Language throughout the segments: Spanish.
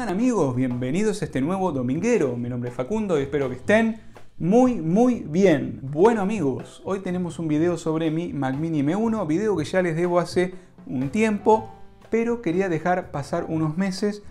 andan amigos? Bienvenidos a este nuevo dominguero. Mi nombre es Facundo y espero que estén muy muy bien. Bueno amigos, hoy tenemos un video sobre mi Mac Mini M1, video que ya les debo hace un tiempo, pero quería dejar pasar unos meses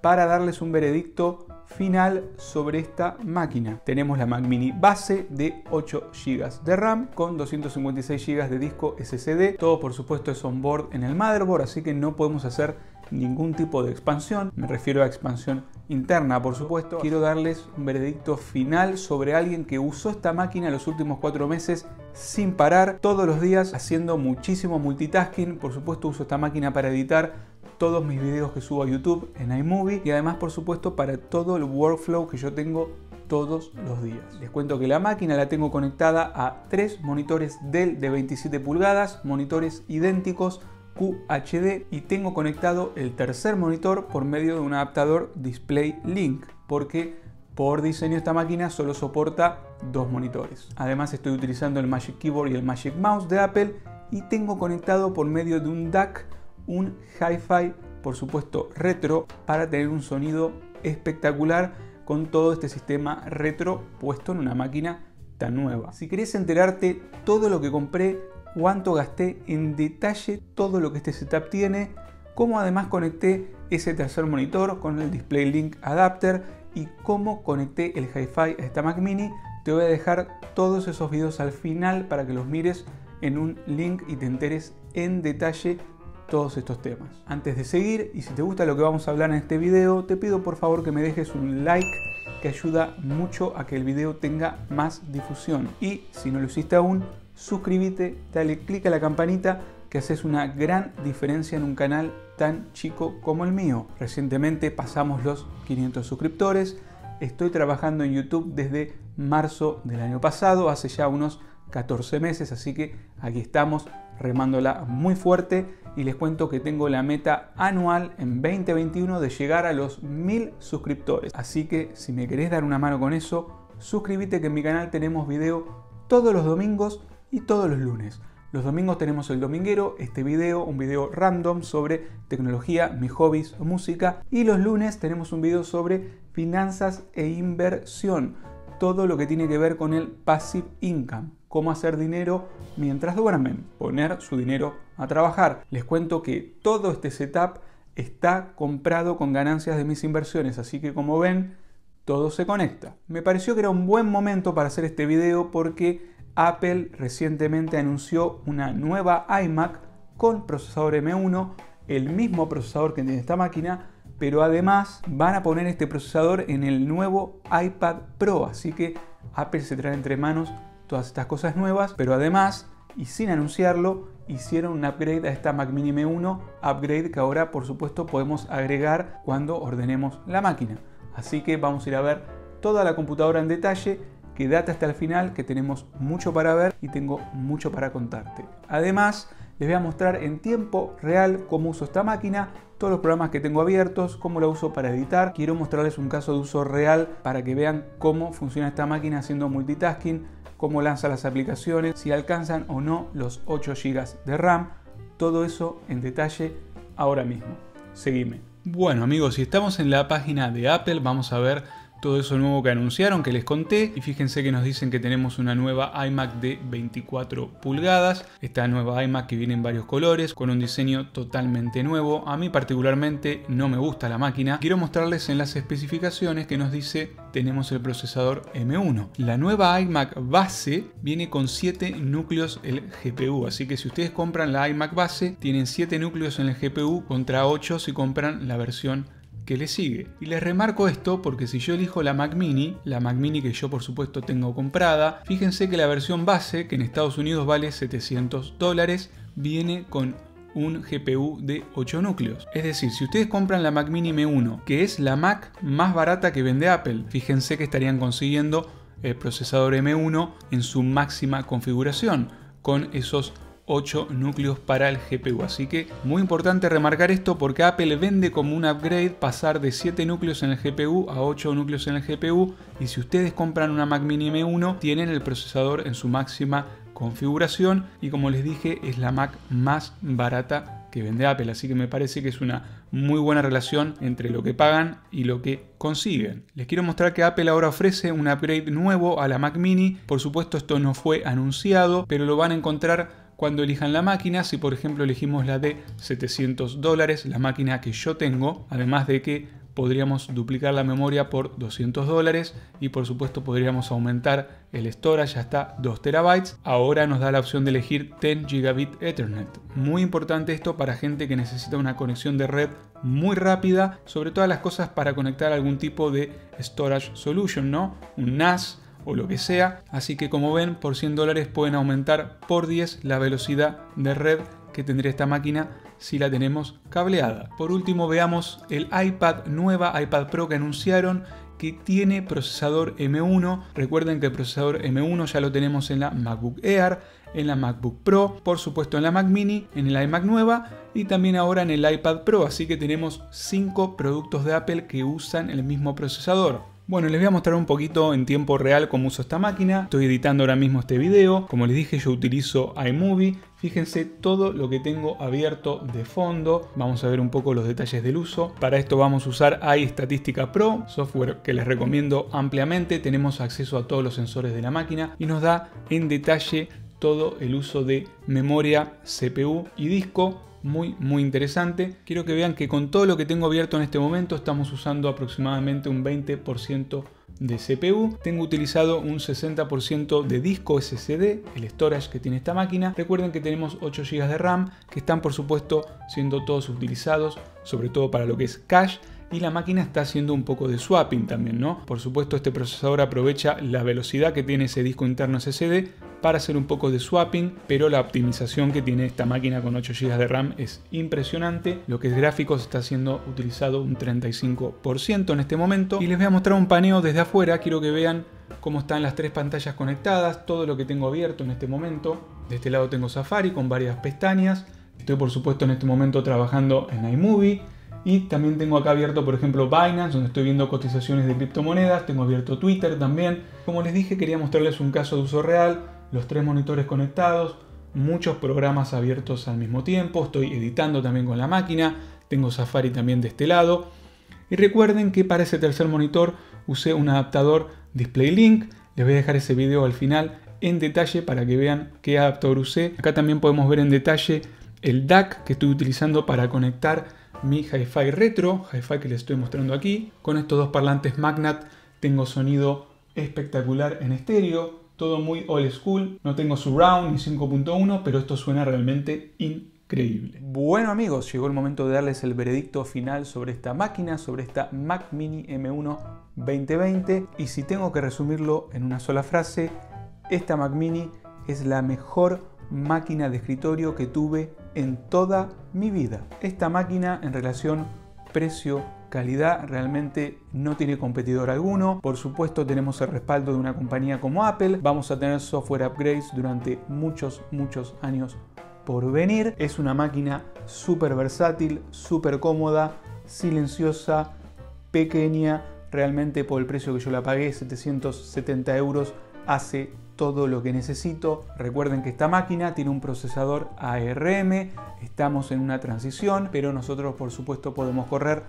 para darles un veredicto final sobre esta máquina. Tenemos la Mac Mini base de 8 GB de RAM con 256 GB de disco SSD. Todo por supuesto es on board en el motherboard, así que no podemos hacer ningún tipo de expansión. Me refiero a expansión interna, por supuesto. Quiero darles un veredicto final sobre alguien que usó esta máquina los últimos cuatro meses sin parar, todos los días, haciendo muchísimo multitasking. Por supuesto uso esta máquina para editar todos mis videos que subo a YouTube en iMovie y además por supuesto para todo el workflow que yo tengo todos los días. Les cuento que la máquina la tengo conectada a tres monitores Dell de 27 pulgadas, monitores idénticos QHD y tengo conectado el tercer monitor por medio de un adaptador Display Link porque por diseño esta máquina solo soporta dos monitores. Además estoy utilizando el Magic Keyboard y el Magic Mouse de Apple y tengo conectado por medio de un DAC un hi-fi, por supuesto retro, para tener un sonido espectacular con todo este sistema retro puesto en una máquina tan nueva. Si querés enterarte todo lo que compré, cuánto gasté en detalle, todo lo que este setup tiene, cómo además conecté ese tercer monitor con el Display Link Adapter y cómo conecté el Hi-Fi a esta Mac Mini, te voy a dejar todos esos videos al final para que los mires en un link y te enteres en detalle todos estos temas. Antes de seguir, y si te gusta lo que vamos a hablar en este video, te pido por favor que me dejes un like que ayuda mucho a que el video tenga más difusión. Y si no lo hiciste aún, suscríbete, dale click a la campanita que haces una gran diferencia en un canal tan chico como el mío. Recientemente pasamos los 500 suscriptores. Estoy trabajando en YouTube desde marzo del año pasado, hace ya unos 14 meses, así que aquí estamos remándola muy fuerte y les cuento que tengo la meta anual en 2021 de llegar a los 1000 suscriptores. Así que si me querés dar una mano con eso, suscríbete que en mi canal tenemos video todos los domingos y todos los lunes. Los domingos tenemos el dominguero, este video, un video random sobre tecnología, mis hobbies música. Y los lunes tenemos un video sobre finanzas e inversión. Todo lo que tiene que ver con el passive income cómo hacer dinero mientras duermen, poner su dinero a trabajar. Les cuento que todo este setup está comprado con ganancias de mis inversiones, así que como ven, todo se conecta. Me pareció que era un buen momento para hacer este video porque Apple recientemente anunció una nueva iMac con procesador M1, el mismo procesador que tiene esta máquina, pero además van a poner este procesador en el nuevo iPad Pro, así que Apple se trae entre manos todas estas cosas nuevas, pero además, y sin anunciarlo, hicieron un upgrade a esta Mac Mini M1, upgrade que ahora por supuesto podemos agregar cuando ordenemos la máquina. Así que vamos a ir a ver toda la computadora en detalle, quédate hasta el final que tenemos mucho para ver y tengo mucho para contarte. Además, les voy a mostrar en tiempo real cómo uso esta máquina, todos los programas que tengo abiertos, cómo la uso para editar. Quiero mostrarles un caso de uso real para que vean cómo funciona esta máquina haciendo multitasking, cómo lanza las aplicaciones, si alcanzan o no los 8 GB de RAM, todo eso en detalle ahora mismo. Seguime. Bueno amigos, si estamos en la página de Apple, vamos a ver todo eso nuevo que anunciaron, que les conté. Y fíjense que nos dicen que tenemos una nueva iMac de 24 pulgadas. Esta nueva iMac que viene en varios colores, con un diseño totalmente nuevo. A mí particularmente no me gusta la máquina. Quiero mostrarles en las especificaciones que nos dice tenemos el procesador M1. La nueva iMac base viene con 7 núcleos el GPU, así que si ustedes compran la iMac base, tienen 7 núcleos en el GPU contra 8 si compran la versión que le sigue. Y les remarco esto porque si yo elijo la Mac Mini, la Mac Mini que yo por supuesto tengo comprada, fíjense que la versión base, que en Estados Unidos vale 700 dólares, viene con un GPU de 8 núcleos. Es decir, si ustedes compran la Mac Mini M1, que es la Mac más barata que vende Apple, fíjense que estarían consiguiendo el procesador M1 en su máxima configuración, con esos 8 núcleos para el GPU. Así que muy importante remarcar esto porque Apple vende como un upgrade pasar de 7 núcleos en el GPU a 8 núcleos en el GPU y si ustedes compran una Mac Mini M1 tienen el procesador en su máxima configuración y como les dije es la Mac más barata que vende Apple, así que me parece que es una muy buena relación entre lo que pagan y lo que consiguen. Les quiero mostrar que Apple ahora ofrece un upgrade nuevo a la Mac mini, por supuesto esto no fue anunciado, pero lo van a encontrar cuando elijan la máquina, si por ejemplo elegimos la de 700 dólares, la máquina que yo tengo, además de que podríamos duplicar la memoria por 200 dólares y por supuesto podríamos aumentar el storage hasta 2 terabytes. Ahora nos da la opción de elegir 10 gigabit Ethernet. Muy importante esto para gente que necesita una conexión de red muy rápida, sobre todas las cosas para conectar algún tipo de storage solution, ¿no? Un NAS o lo que sea. Así que como ven, por 100 dólares pueden aumentar por 10 la velocidad de red que tendría esta máquina si la tenemos cableada. Por último veamos el iPad nueva, iPad Pro que anunciaron que tiene procesador M1. Recuerden que el procesador M1 ya lo tenemos en la MacBook Air, en la MacBook Pro, por supuesto en la Mac Mini, en el iMac nueva y también ahora en el iPad Pro. Así que tenemos 5 productos de Apple que usan el mismo procesador. Bueno, les voy a mostrar un poquito en tiempo real cómo uso esta máquina. Estoy editando ahora mismo este video. Como les dije, yo utilizo iMovie. Fíjense todo lo que tengo abierto de fondo. Vamos a ver un poco los detalles del uso. Para esto vamos a usar iStatistica Pro, software que les recomiendo ampliamente. Tenemos acceso a todos los sensores de la máquina y nos da en detalle todo el uso de memoria, CPU y disco muy muy interesante. Quiero que vean que con todo lo que tengo abierto en este momento estamos usando aproximadamente un 20% de CPU. Tengo utilizado un 60% de disco SSD, el storage que tiene esta máquina. Recuerden que tenemos 8 GB de RAM que están por supuesto siendo todos utilizados, sobre todo para lo que es cache y la máquina está haciendo un poco de swapping también, ¿no? Por supuesto este procesador aprovecha la velocidad que tiene ese disco interno SSD para hacer un poco de swapping, pero la optimización que tiene esta máquina con 8 GB de RAM es impresionante. Lo que es gráficos está siendo utilizado un 35% en este momento. Y les voy a mostrar un paneo desde afuera, quiero que vean cómo están las tres pantallas conectadas, todo lo que tengo abierto en este momento. De este lado tengo Safari con varias pestañas. Estoy por supuesto en este momento trabajando en iMovie. Y también tengo acá abierto, por ejemplo, Binance, donde estoy viendo cotizaciones de criptomonedas. Tengo abierto Twitter también. Como les dije, quería mostrarles un caso de uso real los tres monitores conectados, muchos programas abiertos al mismo tiempo, estoy editando también con la máquina, tengo Safari también de este lado. Y recuerden que para ese tercer monitor usé un adaptador DisplayLink, les voy a dejar ese video al final en detalle para que vean qué adaptador usé. Acá también podemos ver en detalle el DAC que estoy utilizando para conectar mi Hi-Fi retro, Hi-Fi que les estoy mostrando aquí. Con estos dos parlantes Magnat tengo sonido espectacular en estéreo, todo muy old school. No tengo surround ni 5.1, pero esto suena realmente increíble. Bueno amigos, llegó el momento de darles el veredicto final sobre esta máquina, sobre esta Mac Mini M1 2020. Y si tengo que resumirlo en una sola frase, esta Mac Mini es la mejor máquina de escritorio que tuve en toda mi vida. Esta máquina en relación precio calidad realmente no tiene competidor alguno. Por supuesto tenemos el respaldo de una compañía como Apple. Vamos a tener software upgrades durante muchos, muchos años por venir. Es una máquina súper versátil, súper cómoda, silenciosa, pequeña. Realmente por el precio que yo la pagué, 770 euros, hace todo lo que necesito. Recuerden que esta máquina tiene un procesador ARM, estamos en una transición, pero nosotros por supuesto podemos correr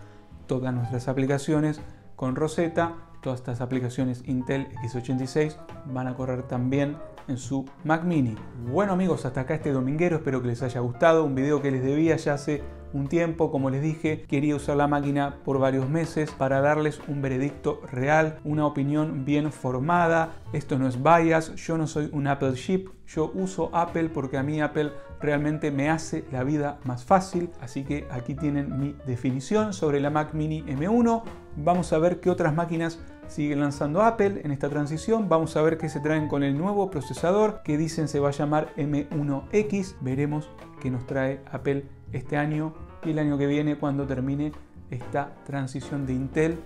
todas nuestras aplicaciones con Rosetta. Todas estas aplicaciones Intel x86 van a correr también en su Mac mini. Bueno amigos, hasta acá este dominguero, espero que les haya gustado, un video que les debía ya hace un tiempo, como les dije, quería usar la máquina por varios meses para darles un veredicto real, una opinión bien formada. Esto no es bias, yo no soy un Apple ship, yo uso Apple porque a mí Apple realmente me hace la vida más fácil, así que aquí tienen mi definición sobre la Mac Mini M1. Vamos a ver qué otras máquinas siguen lanzando Apple en esta transición. Vamos a ver qué se traen con el nuevo procesador que dicen se va a llamar M1X. Veremos qué nos trae Apple este año y el año que viene cuando termine esta transición de Intel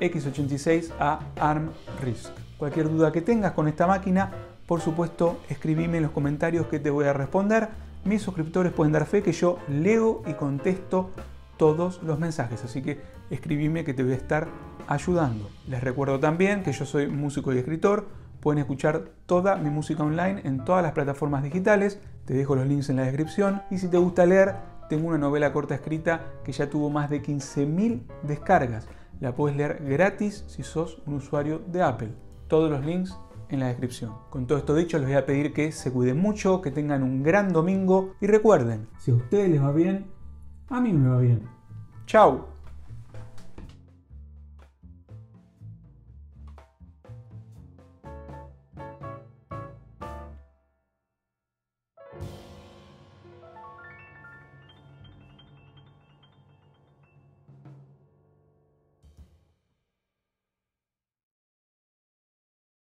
x86 a ARM RISC. Cualquier duda que tengas con esta máquina, por supuesto, escribime en los comentarios que te voy a responder. Mis suscriptores pueden dar fe que yo leo y contesto todos los mensajes, así que escribime que te voy a estar ayudando. Les recuerdo también que yo soy músico y escritor, pueden escuchar toda mi música online en todas las plataformas digitales, te dejo los links en la descripción y si te gusta leer, tengo una novela corta escrita que ya tuvo más de 15.000 descargas. La puedes leer gratis si sos un usuario de Apple. Todos los links en la descripción. Con todo esto dicho, les voy a pedir que se cuiden mucho, que tengan un gran domingo y recuerden, si a ustedes les va bien, a mí me va bien. Chao.